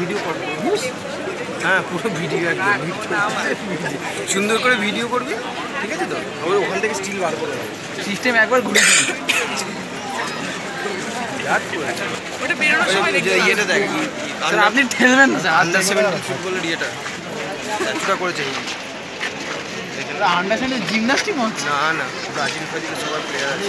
Video করব হ্যাঁ পুরো ভিডিও একদম। সুন্দর করে ভিডিও করবি ঠিক আছে তো? ওই ওখান থেকে স্টিল বার করে সিস্টেম একবার ঘুরে। ইয়েটা দেখ। স্যার আপনি ঠেলবেন না আন্ডার সেভেন্টিন ফুটবলের ইয়েটা। করেছে আন্ডার সেভেন্টিন জিমনাস্টিক হচ্ছে। না না ব্রাজিল ফাজিল সবার প্লেয়ার আছে।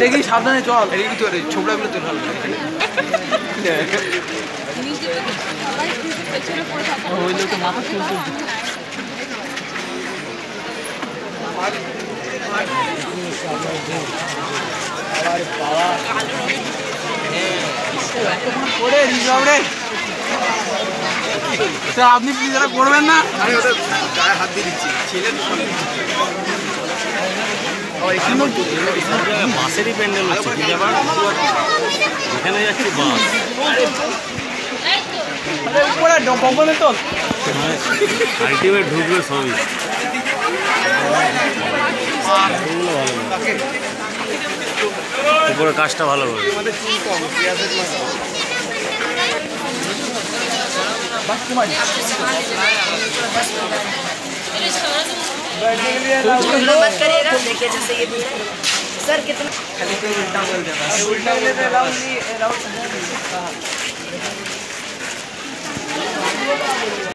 দেখি সাবধানে চল। এই তো রে ছোবড়াগুলো তোল ভালো ওই মাথা চলছে করে রিজার্ভ রে স্যার আপনি প্লিজ এটা করবেন না। আমি ওদের গায়ে হাত দিয়ে দিচ্ছি। ছেলে বাসেরই প্যান্ডেল হচ্ছে কি ব্যাপার এখানে যাচ্ছি বাস। উপরে তো আলটিমেট ঢুকবে সবই। উপরে কাজটা ভালো হবে আমাদের চুল কম পেঁয়াজের মাছ मत करिएगा देखिए जैसे ये भीड़ है सर कितना খালি তুই উল্টা বলতে পারছিস উল্টা উল্টা